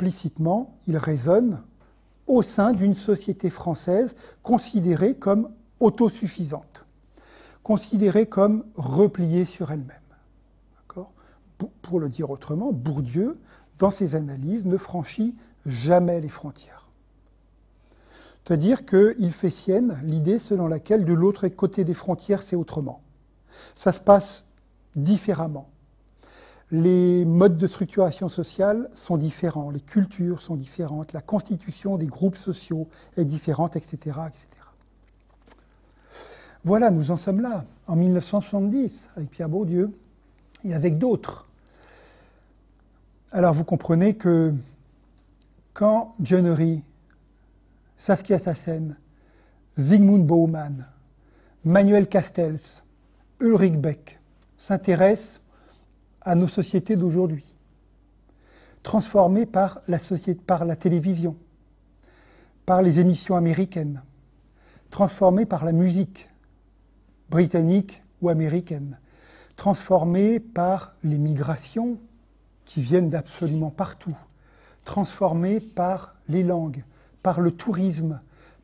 implicitement, il résonne au sein d'une société française considérée comme autosuffisante, considérée comme repliée sur elle-même. Pour le dire autrement, Bourdieu, dans ses analyses, ne franchit jamais les frontières. C'est-à-dire qu'il fait sienne l'idée selon laquelle de l'autre côté des frontières, c'est autrement. Ça se passe différemment. Les modes de structuration sociale sont différents, les cultures sont différentes, la constitution des groupes sociaux est différente, etc. etc. Voilà, nous en sommes là, en 1970, avec Pierre Bourdieu et avec d'autres. Alors vous comprenez que quand Johnery, Saskia Sassen, Zygmunt Baumann, Manuel Castells, Ulrich Beck s'intéressent à nos sociétés d'aujourd'hui, transformées par la, télévision, par les émissions américaines, transformées par la musique britannique ou américaine, transformées par les migrations qui viennent d'absolument partout, transformées par les langues, par le tourisme,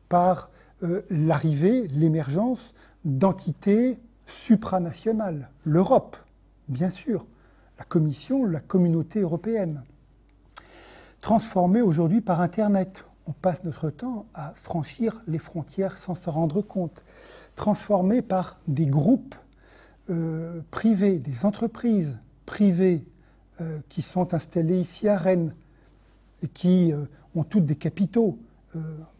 par euh, l'arrivée, l'émergence d'entités supranationales, l'Europe, bien sûr, la Commission, la communauté européenne. Transformée aujourd'hui par Internet. On passe notre temps à franchir les frontières sans s'en rendre compte. Transformée par des groupes euh, privés, des entreprises privées euh, qui sont installées ici à Rennes et qui euh, ont toutes des capitaux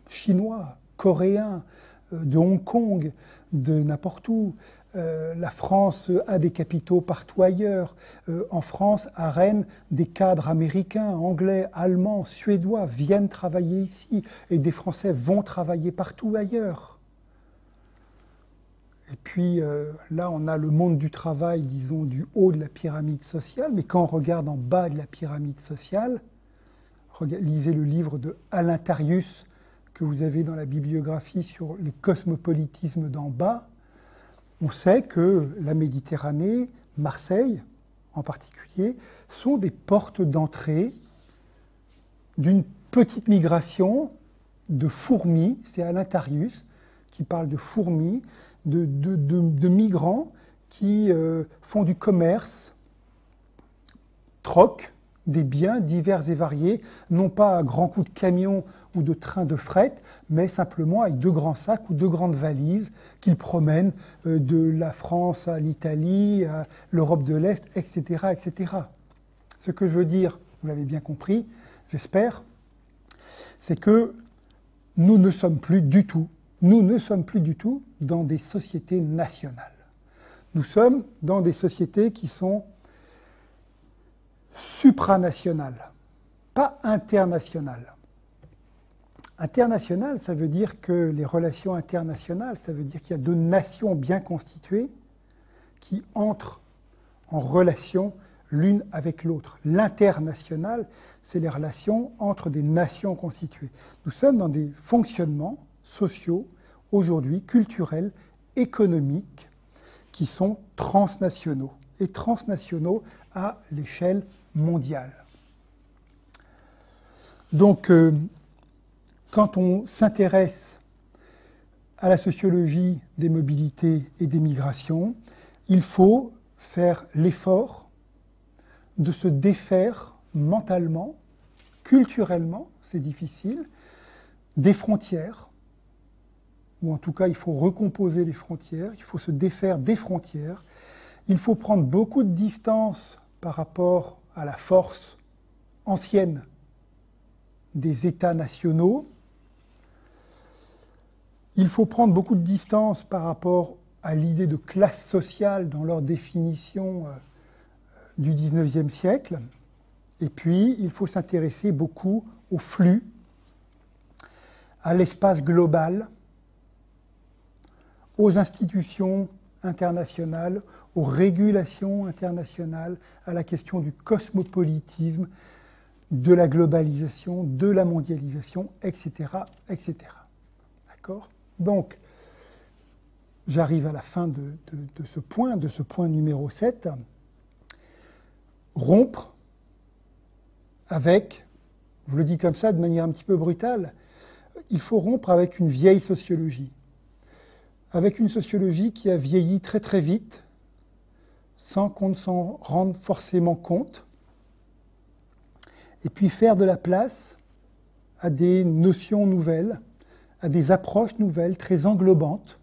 chinois, coréens, de Hong Kong, de n'importe où, euh, la France a des capitaux partout ailleurs. Euh, en France, à Rennes, des cadres américains, anglais, allemands, suédois viennent travailler ici et des Français vont travailler partout ailleurs. Et puis euh, là, on a le monde du travail, disons, du haut de la pyramide sociale, mais quand on regarde en bas de la pyramide sociale, lisez le livre de Alain Tarius que vous avez dans la bibliographie sur les cosmopolitismes d'en bas, on sait que la Méditerranée, Marseille en particulier, sont des portes d'entrée d'une petite migration de fourmis, c'est Alintarius qui parle de fourmis, de, migrants qui euh, font du commerce, troquent des biens divers et variés, non pas à grands coups de camion ou de train de fret, mais simplement avec deux grands sacs ou deux grandes valises qu'ils promènent euh, de la France à l'Italie, à l'Europe de l'Est, etc., etc. Ce que je veux dire, vous l'avez bien compris, j'espère, c'est que nous ne sommes plus du tout, nous ne sommes plus du tout dans des sociétés nationales. Nous sommes dans des sociétés qui sont supranationales, pas internationales. International, ça veut dire que les relations internationales, ça veut dire qu'il y a deux nations bien constituées qui entrent en relation l'une avec l'autre. L'international, c'est les relations entre des nations constituées. Nous sommes dans des fonctionnements sociaux, aujourd'hui, culturels, économiques, qui sont transnationaux, et transnationaux à l'échelle mondiale. Donc, euh, quand on s'intéresse à la sociologie des mobilités et des migrations, il faut faire l'effort de se défaire mentalement, culturellement, c'est difficile, des frontières, ou en tout cas il faut recomposer les frontières, il faut se défaire des frontières, il faut prendre beaucoup de distance par rapport à la force ancienne des États nationaux, il faut prendre beaucoup de distance par rapport à l'idée de classe sociale dans leur définition euh, du XIXe siècle. Et puis, il faut s'intéresser beaucoup au flux, à l'espace global, aux institutions internationales, aux régulations internationales, à la question du cosmopolitisme, de la globalisation, de la mondialisation, etc. etc. D'accord? Donc, j'arrive à la fin de, ce point, de ce point numéro 7. Rompre avec je le dis comme ça de manière un petit peu brutale, il faut rompre avec une vieille sociologie, avec une sociologie qui a vieilli très très vite, sans qu'on ne s'en rende forcément compte, et puis faire de la place à des notions nouvelles, à des approches nouvelles, très englobantes,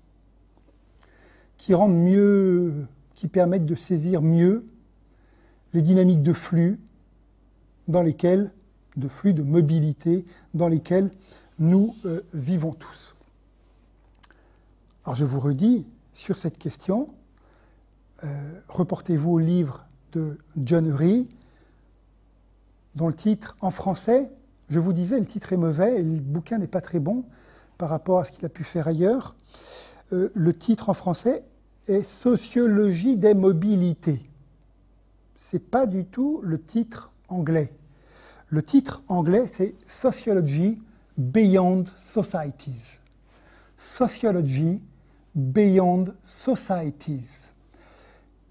qui rendent mieux, qui permettent de saisir mieux les dynamiques de flux dans lesquelles, de flux de mobilité dans lesquelles nous euh, vivons tous. Alors je vous redis sur cette question, euh, reportez-vous au livre de John Uri, dont le titre en français, je vous disais, le titre est mauvais et le bouquin n'est pas très bon par rapport à ce qu'il a pu faire ailleurs. Euh, le titre en français est Sociologie des mobilités. Ce n'est pas du tout le titre anglais. Le titre anglais, c'est Sociology Beyond Societies. Sociology Beyond Societies.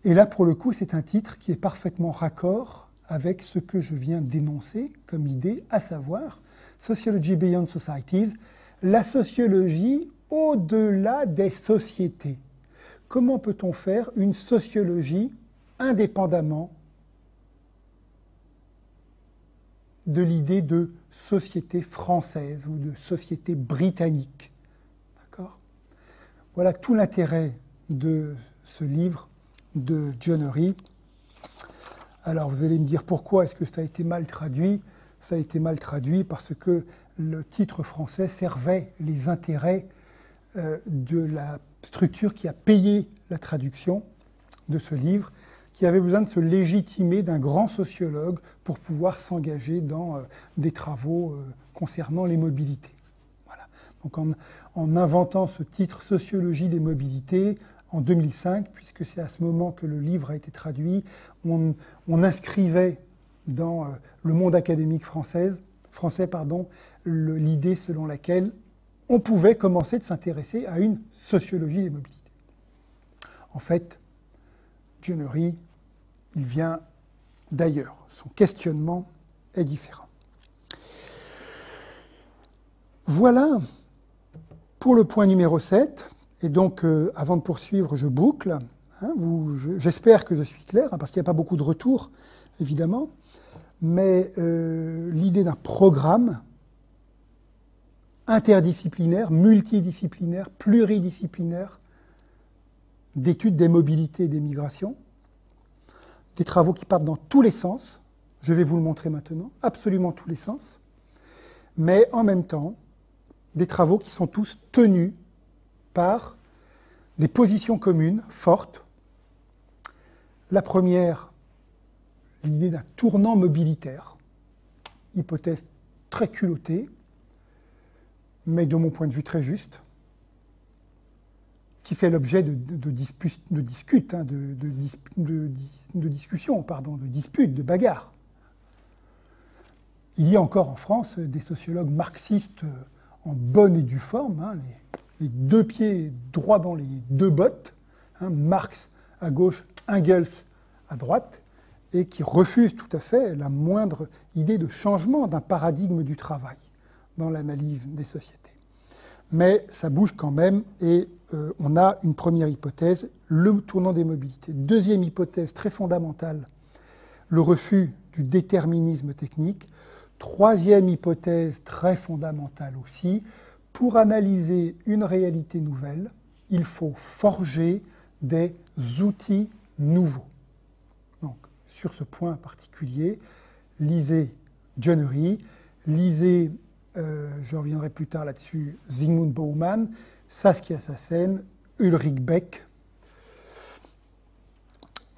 Et là, pour le coup, c'est un titre qui est parfaitement raccord avec ce que je viens d'énoncer comme idée, à savoir Sociology Beyond Societies, la sociologie au-delà des sociétés. Comment peut-on faire une sociologie indépendamment de l'idée de société française ou de société britannique? Voilà tout l'intérêt de ce livre de John Alors vous allez me dire pourquoi est-ce que ça a été mal traduit? Ça a été mal traduit parce que le titre français servait les intérêts euh, de la structure qui a payé la traduction de ce livre, qui avait besoin de se légitimer d'un grand sociologue pour pouvoir s'engager dans euh, des travaux euh, concernant les mobilités. Voilà. Donc en, en, inventant ce titre Sociologie des mobilités, en 2005, puisque c'est à ce moment que le livre a été traduit, on, inscrivait dans le monde académique française, français pardon, l'idée selon laquelle on pouvait commencer de s'intéresser à une sociologie des mobilités. En fait, Dionnery, il vient d'ailleurs. Son questionnement est différent. Voilà pour le point numéro 7. Et donc, euh, avant de poursuivre, je boucle. Hein, j'espère que je suis clair, hein, parce qu'il n'y a pas beaucoup de retours, évidemment. Mais euh, l'idée d'un programme interdisciplinaire, multidisciplinaire, pluridisciplinaire d'études des mobilités et des migrations, des travaux qui partent dans tous les sens, je vais vous le montrer maintenant, absolument tous les sens, mais en même temps, des travaux qui sont tous tenus par des positions communes fortes. La première, l'idée d'un tournant mobilitaire, hypothèse très culottée, mais de mon point de vue très juste, qui fait l'objet de, de, de, hein, de, discussions, de disputes, de bagarres. Il y a encore en France des sociologues marxistes en bonne et due forme, hein, les, deux pieds droits dans les deux bottes, hein, Marx à gauche, Engels à droite, et qui refusent tout à fait la moindre idée de changement d'un paradigme du travail dans l'analyse des sociétés. Mais ça bouge quand même et euh, on a une première hypothèse, le tournant des mobilités. Deuxième hypothèse très fondamentale, le refus du déterminisme technique. Troisième hypothèse très fondamentale aussi, pour analyser une réalité nouvelle, il faut forger des outils nouveaux. Donc, sur ce point particulier, lisez Johnery, lisez je reviendrai plus tard là-dessus, Zygmunt Bauman, Saskia Sassen, Ulrich Beck,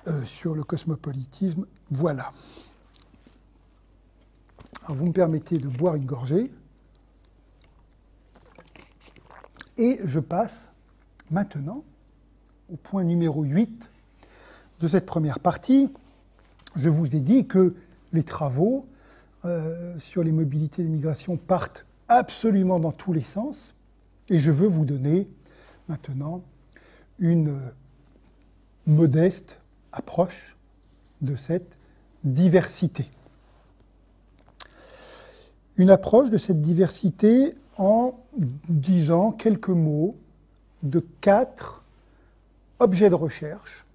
euh, sur le cosmopolitisme. Voilà. Vous me permettez de boire une gorgée. Et je passe maintenant au point numéro 8 de cette première partie. Je vous ai dit que les travaux euh, sur les mobilités des migrations partent absolument dans tous les sens. Et je veux vous donner maintenant une modeste approche de cette diversité. une approche de cette diversité en disant quelques mots de quatre objets de recherche,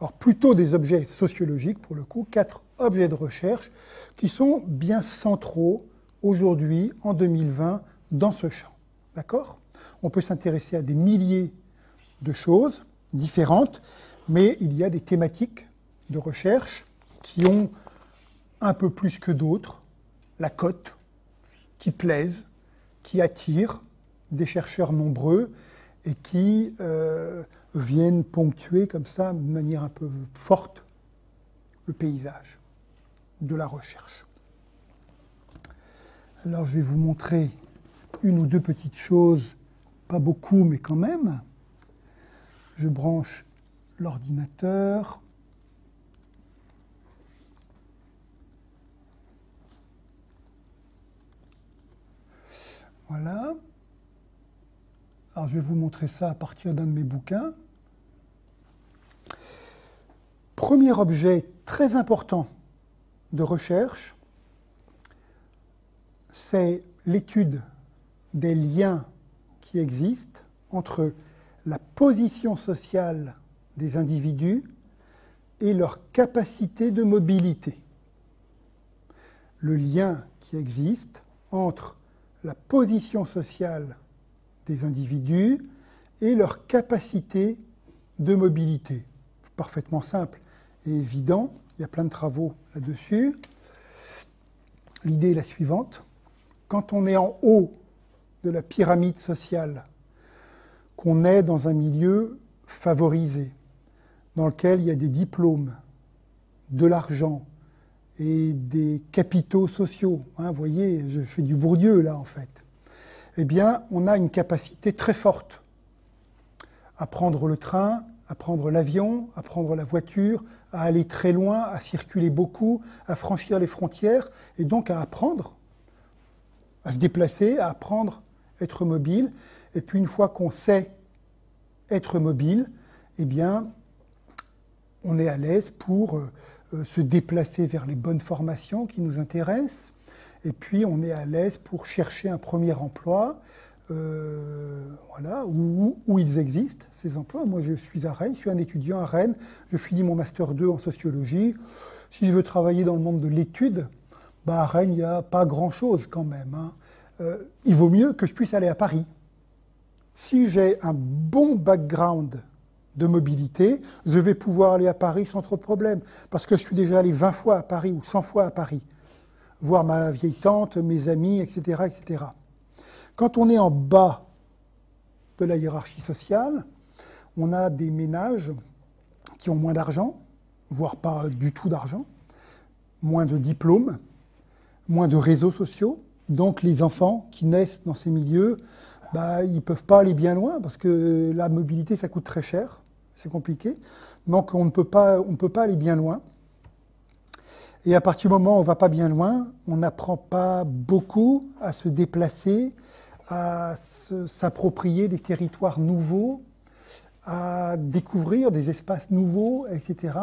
alors plutôt des objets sociologiques pour le coup, quatre objets de recherche qui sont bien centraux aujourd'hui, en 2020, dans ce champ. D'accord? On peut s'intéresser à des milliers de choses différentes, mais il y a des thématiques de recherche qui ont un peu plus que d'autres la cote, qui plaisent, qui attirent des chercheurs nombreux et qui euh, viennent ponctuer comme ça, de manière un peu forte, le paysage de la recherche. Alors je vais vous montrer une ou deux petites choses, pas beaucoup, mais quand même. Je branche l'ordinateur. Voilà. Alors je vais vous montrer ça à partir d'un de mes bouquins. Premier objet très important de recherche, c'est l'étude des liens qui existent entre la position sociale des individus et leur capacité de mobilité. Le lien qui existe entre la position sociale des individus et leur capacité de mobilité. Parfaitement simple et évident, il y a plein de travaux là-dessus. L'idée est la suivante. Quand on est en haut de la pyramide sociale, qu'on est dans un milieu favorisé, dans lequel il y a des diplômes, de l'argent et des capitaux sociaux. Hein, vous voyez, je fais du Bourdieu là en fait. Eh bien, on a une capacité très forte à prendre le train, à prendre l'avion, à prendre la voiture, à aller très loin, à circuler beaucoup, à franchir les frontières, et donc à apprendre, à se déplacer, à apprendre à être mobile. Et puis une fois qu'on sait être mobile, eh bien, on est à l'aise pour euh, euh, se déplacer vers les bonnes formations qui nous intéressent. Et puis, on est à l'aise pour chercher un premier emploi, euh, voilà, où, ils existent, ces emplois. Moi, je suis à Rennes, je suis un étudiant à Rennes, je finis mon Master 2 en sociologie. Si je veux travailler dans le monde de l'étude, bah, à Rennes, il n'y a pas grand-chose quand même. Hein. il vaut mieux que je puisse aller à Paris. Si j'ai un bon background de mobilité, je vais pouvoir aller à Paris sans trop de problèmes, parce que je suis déjà allé 20 fois à Paris ou 100 fois à Paris, voir ma vieille tante, mes amis, etc., etc. Quand on est en bas de la hiérarchie sociale, on a des ménages qui ont moins d'argent, voire pas du tout d'argent, moins de diplômes, moins de réseaux sociaux. Donc les enfants qui naissent dans ces milieux, bah, ils ne peuvent pas aller bien loin parce que la mobilité, ça coûte très cher c'est compliqué. Donc on ne peut pas, on peut pas aller bien loin. Et à partir du moment où on ne va pas bien loin, on n'apprend pas beaucoup à se déplacer, à s'approprier des territoires nouveaux, à découvrir des espaces nouveaux, etc.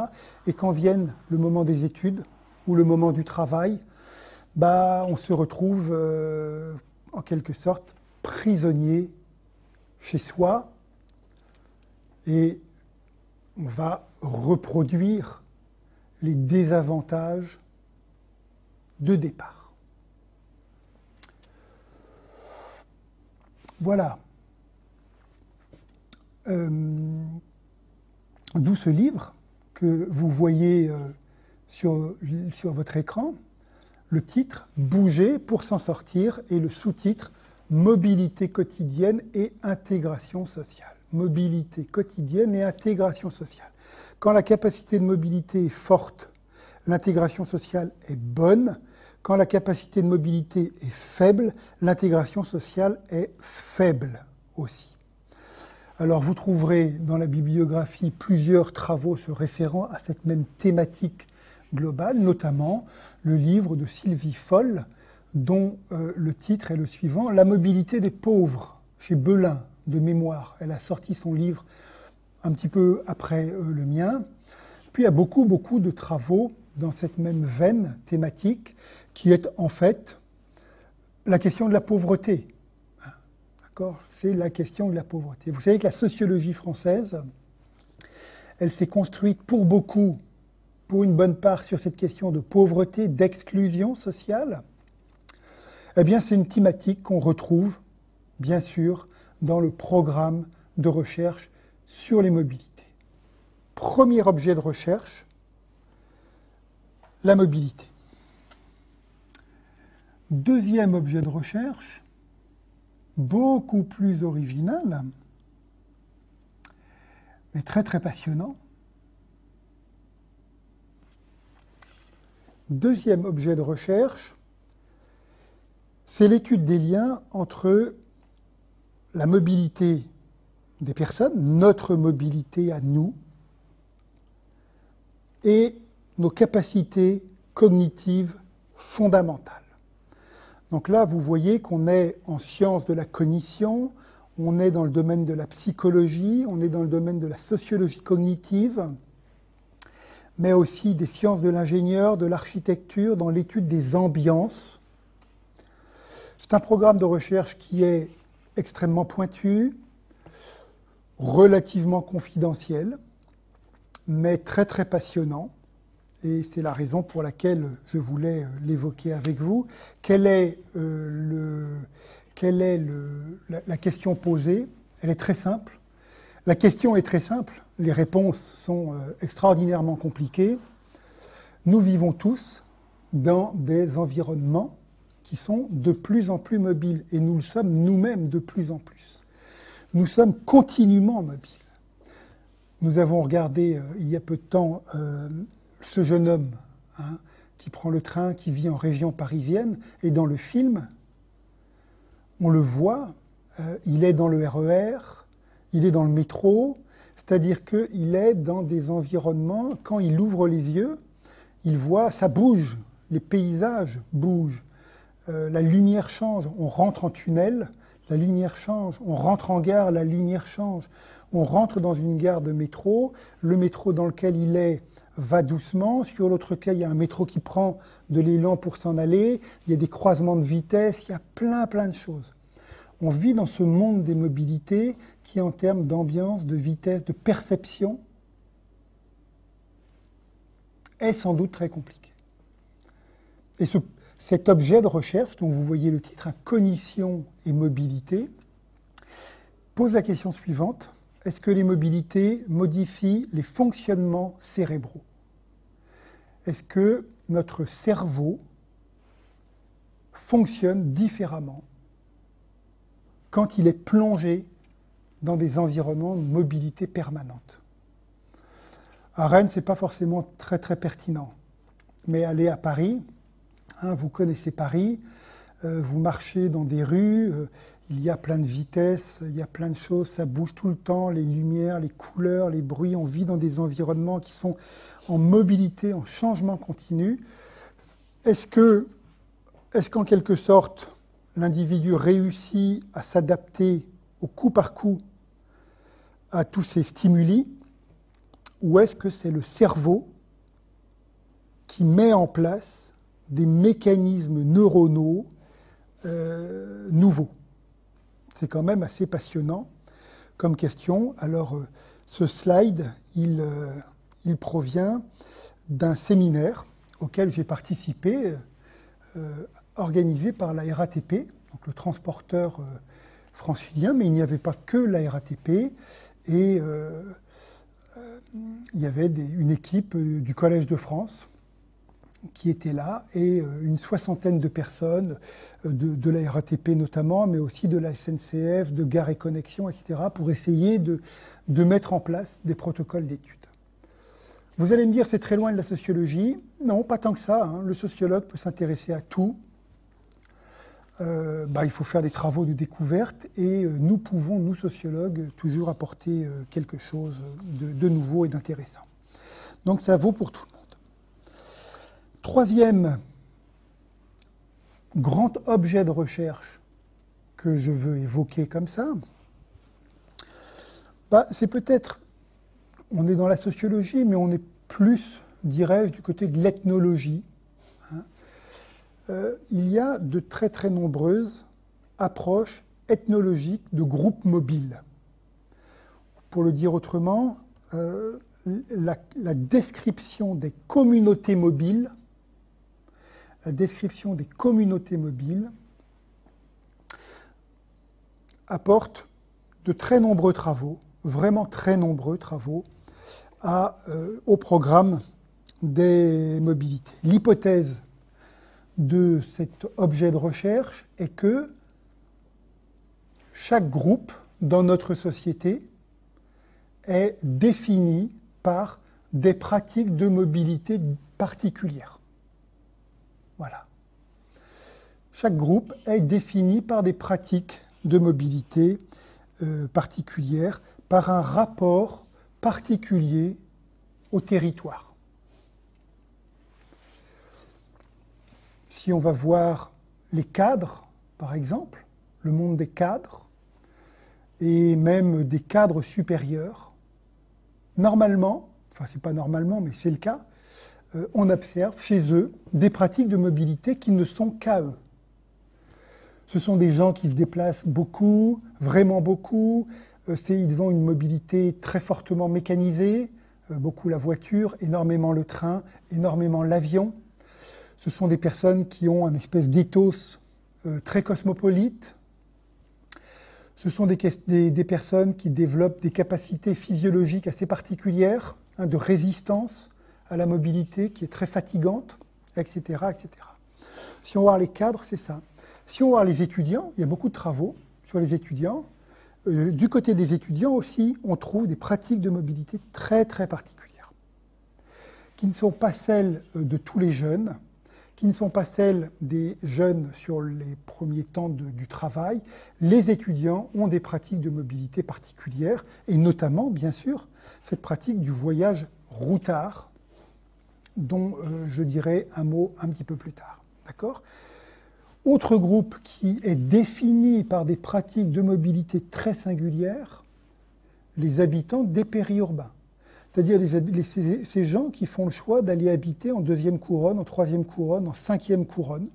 Et quand vienne le moment des études ou le moment du travail, bah, on se retrouve euh, en quelque sorte prisonnier chez soi. Et on va reproduire les désavantages de départ. Voilà. Euh, d'où ce livre que vous voyez euh, sur, sur votre écran, le titre Bouger pour s'en sortir et le sous-titre Mobilité quotidienne et intégration sociale mobilité quotidienne et intégration sociale. Quand la capacité de mobilité est forte, l'intégration sociale est bonne. Quand la capacité de mobilité est faible, l'intégration sociale est faible aussi. Alors vous trouverez dans la bibliographie plusieurs travaux se référant à cette même thématique globale, notamment le livre de Sylvie Foll, dont euh, le titre est le suivant, La mobilité des pauvres, chez Belin, de mémoire. Elle a sorti son livre un petit peu après euh, le mien. Puis il y a beaucoup, beaucoup de travaux dans cette même veine thématique qui est en fait la question de la pauvreté. D'accord? C'est la question de la pauvreté. Vous savez que la sociologie française, elle s'est construite pour beaucoup, pour une bonne part, sur cette question de pauvreté, d'exclusion sociale. Eh bien, c'est une thématique qu'on retrouve, bien sûr, dans le programme de recherche sur les mobilités. Premier objet de recherche, la mobilité. Deuxième objet de recherche, beaucoup plus original, mais très très passionnant. Deuxième objet de recherche, c'est l'étude des liens entre la mobilité des personnes, notre mobilité à nous, et nos capacités cognitives fondamentales. Donc là, vous voyez qu'on est en sciences de la cognition, on est dans le domaine de la psychologie, on est dans le domaine de la sociologie cognitive, mais aussi des sciences de l'ingénieur, de l'architecture, dans l'étude des ambiances. C'est un programme de recherche qui est extrêmement pointu, relativement confidentiel, mais très très passionnant et c'est la raison pour laquelle je voulais euh, l'évoquer avec vous. Quelle est, euh, la, question posée? Elle est très simple. La question est très simple, les réponses sont euh, extraordinairement compliquées. Nous vivons tous dans des environnements qui sont de plus en plus mobiles et nous le sommes nous-mêmes de plus en plus. Nous sommes continuellement mobiles. Nous avons regardé il y a peu de temps ce jeune homme hein, qui prend le train, qui vit en région parisienne, et dans le film, on le voit, euh, il est dans le RER, e il est dans le métro, c'est-à-dire qu'il est dans des environnements, quand il ouvre les yeux, il voit, ça bouge, les paysages bougent, euh, la lumière change, on rentre en tunnel, la lumière change, on rentre en gare, la lumière change, on rentre dans une gare de métro, le métro dans lequel il est va doucement. Sur l'autre cas, il y a un métro qui prend de l'élan pour s'en aller. Il y a des croisements de vitesse. Il y a plein, plein de choses. On vit dans ce monde des mobilités qui, en termes d'ambiance, de vitesse, de perception, est sans doute très compliqué. Et cet objet de recherche, dont vous voyez le titre, Cognition et mobilité, pose la question suivante est-ce que les mobilités modifient les fonctionnements cérébraux? Est-ce que notre cerveau fonctionne différemment quand il est plongé dans des environnements de mobilité permanente? À Rennes, ce n'est pas forcément très très pertinent. Mais aller à Paris, hein, vous connaissez Paris, euh, vous marchez dans des rues, euh, il y a plein de vitesses, il y a plein de choses, ça bouge tout le temps, les lumières, les couleurs, les bruits, on vit dans des environnements qui sont en mobilité, en changement continu. Est-ce que, est-ce qu'en quelque sorte, l'individu réussit à s'adapter au coup par coup à tous ces stimuli, ou est-ce que c'est le cerveau qui met en place des mécanismes neuronaux euh, nouveaux? C'est quand même assez passionnant comme question. Alors, euh, ce slide, il, euh, il provient d'un séminaire auquel j'ai participé, euh, organisé par la RATP, donc le transporteur francilien, mais il n'y avait pas que la RATP, et il y avait une équipe du Collège de France qui était là et euh, une soixantaine de personnes, euh, de, la RATP notamment, mais aussi de la SNCF, de Gare et Connexion, etc., pour essayer de, mettre en place des protocoles d'études. Vous allez me dire, c'est très loin de la sociologie. Non, pas tant que ça. Hein. Le sociologue peut s'intéresser à tout. Euh, bah, il faut faire des travaux de découverte et nous pouvons, nous sociologues, toujours apporter quelque chose de, de nouveau et d'intéressant. Donc ça vaut pour tout. Troisième grand objet de recherche que je veux évoquer comme ça, bah, c'est peut-être, on est dans la sociologie, mais on est plus, dirais-je, du côté de l'ethnologie. Hein. euh, il y a de très très nombreuses approches ethnologiques de groupes mobiles. Pour le dire autrement, euh, la, la, description des communautés mobiles, la description des communautés mobiles apporte de très nombreux travaux, vraiment très nombreux travaux, euh, au programme des mobilités. L'hypothèse de cet objet de recherche est que chaque groupe dans notre société est défini par des pratiques de mobilité particulières. Voilà. Chaque groupe est défini par des pratiques de mobilité euh, particulières, par un rapport particulier au territoire. Si on va voir les cadres, par exemple, le monde des cadres, et même des cadres supérieurs, normalement, enfin c'est pas normalement, mais c'est le cas, euh, on observe chez eux des pratiques de mobilité qui ne sont qu'à eux. Ce sont des gens qui se déplacent beaucoup, vraiment beaucoup. Euh, ils ont une mobilité très fortement mécanisée, euh, beaucoup la voiture, énormément le train, énormément l'avion. Ce sont des personnes qui ont un espèce d'éthos très cosmopolite, ce sont des, personnes qui développent des capacités physiologiques assez particulières, hein, de résistance à la mobilité qui est très fatigante, etc., etc. Si on voit les cadres, c'est ça. Si on voit les étudiants, il y a beaucoup de travaux sur les étudiants. Euh, du côté des étudiants aussi, on trouve des pratiques de mobilité très très particulières, qui ne sont pas celles euh, de tous les jeunes, qui ne sont pas celles des jeunes sur les premiers temps du travail, les étudiants ont des pratiques de mobilité particulières, et notamment, bien sûr, cette pratique du voyage routard, dont euh, je dirai un mot un petit peu plus tard. D'accord? Autre groupe qui est défini par des pratiques de mobilité très singulières, les habitants des périurbains. C'est-à-dire ces, gens qui font le choix d'aller habiter en deuxième couronne, en troisième couronne, en cinquième couronne,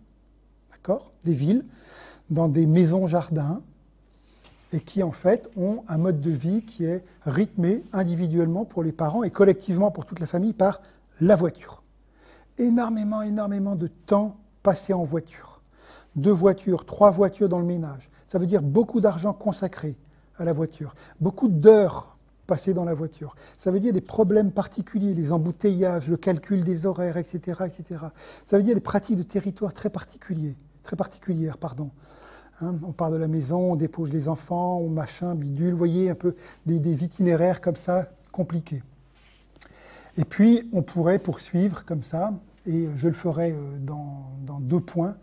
d'accord? Des villes, dans des maisons-jardins, et qui en fait ont un mode de vie qui est rythmé individuellement pour les parents et collectivement pour toute la famille par la voiture. Énormément, énormément de temps passé en voiture. Deux voitures, trois voitures dans le ménage. Ça veut dire beaucoup d'argent consacré à la voiture, beaucoup d'heures passer dans la voiture. Ça veut dire des problèmes particuliers, les embouteillages, le calcul des horaires, etc., etc. Ça veut dire des pratiques de territoire très particuliers, très particulières, pardon. Hein, on part de la maison, on dépose les enfants, on machin, bidule, vous voyez un peu des, itinéraires comme ça compliqués. Et puis on pourrait poursuivre comme ça, et je le ferai euh, dans, deux points.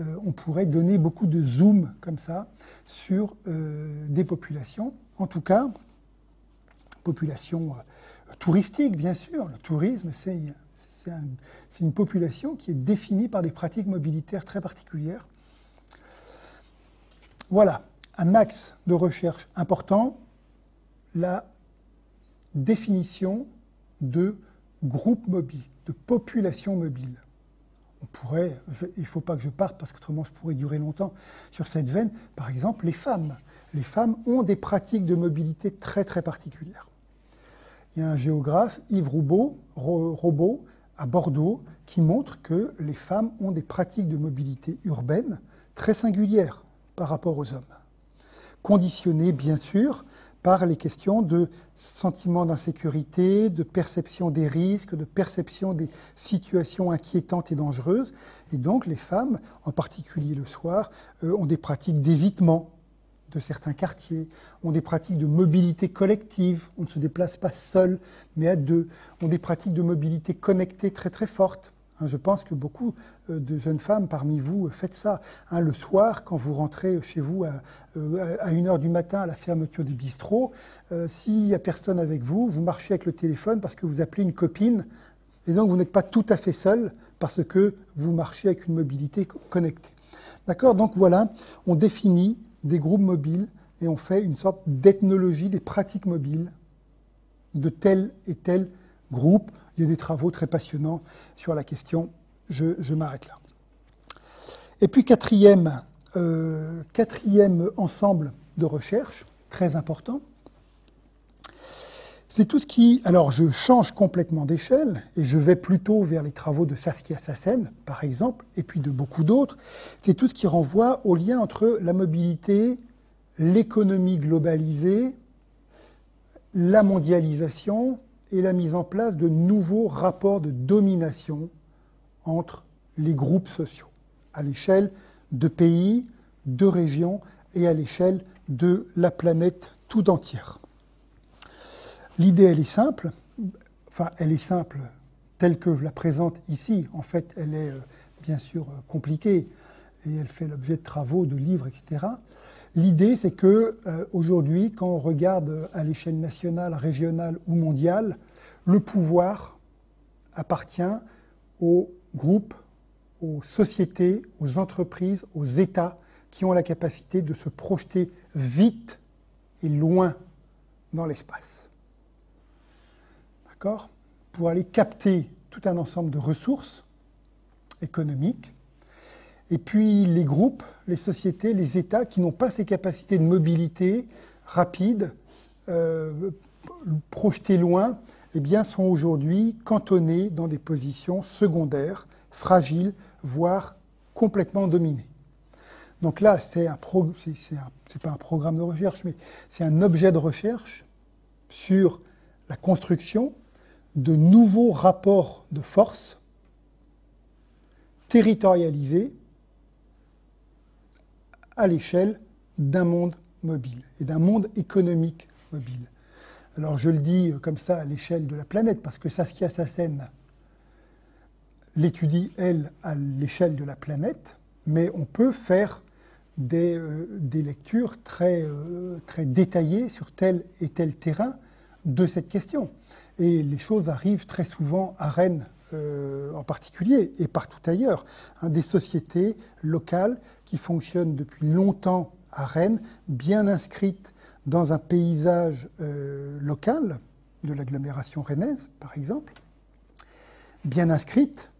Euh, on pourrait donner beaucoup de zoom comme ça sur euh, des populations. En tout cas, population euh, touristique, bien sûr. Le tourisme, c'est une population qui est définie par des pratiques mobilitaires très particulières. Voilà, un axe de recherche important, la définition de groupe mobile, de population mobile. On pourrait, il ne faut pas que je parte parce qu'autrement je pourrais durer longtemps sur cette veine, par exemple les femmes. Les femmes ont des pratiques de mobilité très très particulières il y a un géographe, Yves Robot, à Bordeaux, qui montre que les femmes ont des pratiques de mobilité urbaine très singulières par rapport aux hommes, conditionnées bien sûr par les questions de sentiment d'insécurité, de perception des risques, de perception des situations inquiétantes et dangereuses. Et donc les femmes, en particulier le soir, euh, ont des pratiques d'évitement de certains quartiers, ont des pratiques de mobilité collective, on ne se déplace pas seul, mais à deux, ont des pratiques de mobilité connectée très très fortes. Hein, je pense que beaucoup euh, de jeunes femmes parmi vous euh, faites ça. Hein, le soir, quand vous rentrez chez vous à, 1h euh, du matin à la fermeture du bistrot, s'il n'y a personne avec vous, vous marchez avec le téléphone parce que vous appelez une copine, et donc vous n'êtes pas tout à fait seul parce que vous marchez avec une mobilité connectée. D'accord? Donc voilà, on définit des groupes mobiles et on fait une sorte d'ethnologie des pratiques mobiles de tel et tel groupe. Il y a des travaux très passionnants sur la question. Je, m'arrête là. Et puis quatrième, euh, quatrième ensemble de recherche, très important, c'est tout ce qui... Alors je change complètement d'échelle et je vais plutôt vers les travaux de Saskia Sassen, par exemple, et puis de beaucoup d'autres. C'est tout ce qui renvoie au lien entre la mobilité, l'économie globalisée, la mondialisation et la mise en place de nouveaux rapports de domination entre les groupes sociaux, à l'échelle de pays, de régions et à l'échelle de la planète tout entière. L'idée, elle est simple, enfin, elle est simple telle que je la présente ici. En fait, elle est euh, bien sûr euh, compliquée et elle fait l'objet de travaux, de livres, etc. L'idée, c'est que euh, aujourd'hui, quand on regarde à l'échelle nationale, régionale ou mondiale, le pouvoir appartient aux groupes, aux sociétés, aux entreprises, aux États qui ont la capacité de se projeter vite et loin dans l'espace. D'accord? Pour aller capter tout un ensemble de ressources économiques. Et puis les groupes, les sociétés, les États qui n'ont pas ces capacités de mobilité rapide, euh, projetées loin, eh bien, sont aujourd'hui cantonnés dans des positions secondaires, fragiles, voire complètement dominées. Donc là, c'est un c'est pas un programme de recherche, mais c'est un objet de recherche sur la construction de nouveaux rapports de force territorialisés à l'échelle d'un monde mobile et d'un monde économique mobile. Alors je le dis comme ça à l'échelle de la planète, parce que Saskia Sassen l'étudie, elle, à l'échelle de la planète, mais on peut faire des, euh, lectures euh, très détaillées sur tel et tel terrain de cette question. Et les choses arrivent très souvent à Rennes euh, en particulier et partout ailleurs. Hein, des sociétés locales qui fonctionnent depuis longtemps à Rennes, bien inscrites dans un paysage euh, local de l'agglomération rennaise, par exemple, bien inscrite,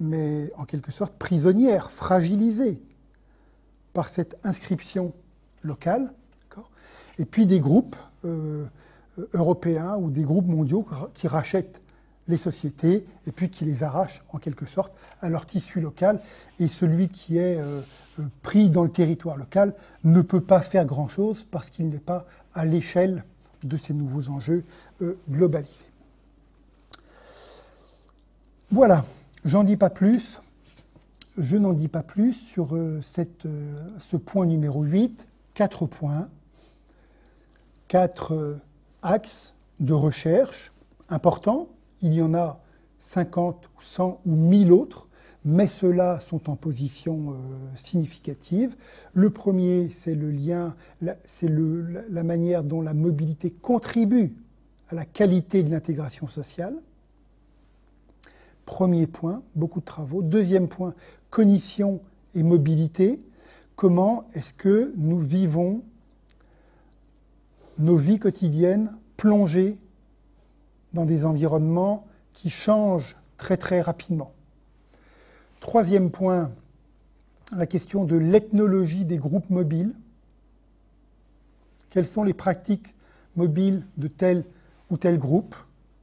mais en quelque sorte prisonnière, fragilisée par cette inscription locale, et puis des groupes euh, européens ou des groupes mondiaux qui rachètent les sociétés et puis qui les arrachent en quelque sorte à leur tissu local. Et celui qui est euh, euh, pris dans le territoire local ne peut pas faire grand-chose parce qu'il n'est pas à l'échelle de ces nouveaux enjeux euh, globalisés. Voilà, j'en dis pas plus. Je n'en dis pas plus sur ce point numéro 8, quatre points, quatre axes de recherche importants il y en a 50 ou 100 ou 1000 autres, mais ceux-là sont en position euh, significative. Le premier, c'est le lien, c'est la manière dont la mobilité contribue à la qualité de l'intégration sociale. Premier point, beaucoup de travaux. Deuxième point, cognition et mobilité. Comment est-ce que nous vivons nos vies quotidiennes plongées dans des environnements qui changent très très rapidement. Troisième point, la question de l'ethnologie des groupes mobiles. Quelles sont les pratiques mobiles de tel ou tel groupe?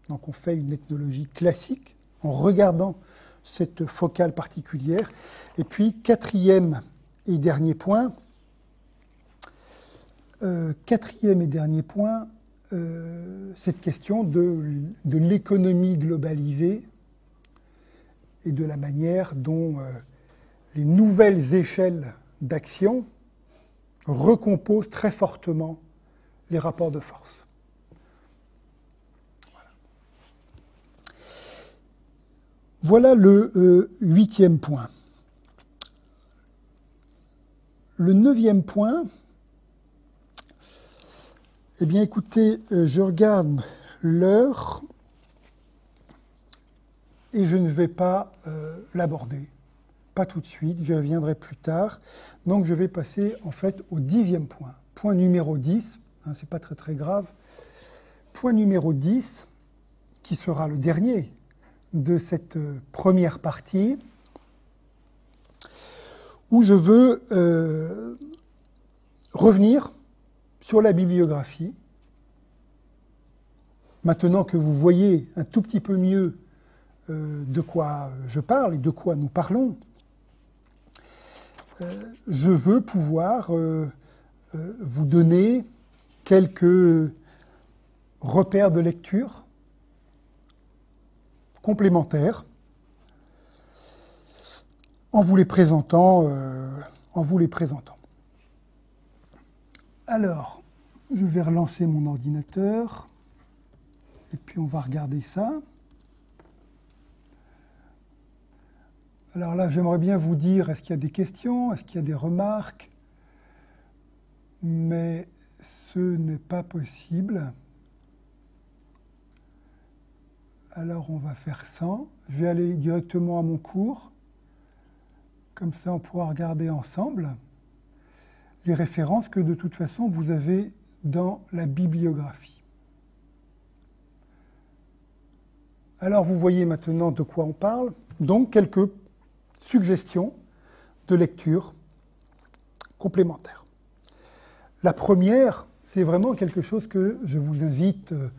Donc on fait une ethnologie classique en regardant cette focale particulière. Et puis quatrième et dernier point, euh, quatrième et dernier point, euh, cette question de, l'économie globalisée et de la manière dont euh, les nouvelles échelles d'action recomposent très fortement les rapports de force. Voilà, le euh, huitième point. Le neuvième point, eh bien, écoutez, euh, je regarde l'heure et je ne vais pas euh, l'aborder. Pas tout de suite, je reviendrai plus tard. Donc, je vais passer en fait au dixième point. Point numéro 10, hein, c'est pas très très grave. Point numéro 10, qui sera le dernier de cette euh, première partie. où je veux revenir sur la bibliographie. Maintenant que vous voyez un tout petit peu mieux euh, de quoi je parle et de quoi nous parlons, euh, je veux pouvoir vous donner quelques repères de lecture complémentaires en vous les présentant. Alors, je vais relancer mon ordinateur. Et puis on va regarder ça. Alors là, j'aimerais bien vous dire, est-ce qu'il y a des questions, est-ce qu'il y a des remarques? Mais ce n'est pas possible. Alors on va faire ça. Je vais aller directement à mon cours. Comme ça, on pourra regarder ensemble les références que de toute façon vous avez dans la bibliographie. Alors vous voyez maintenant de quoi on parle, donc quelques suggestions de lecture complémentaires. La première, c'est vraiment quelque chose que je vous invite euh,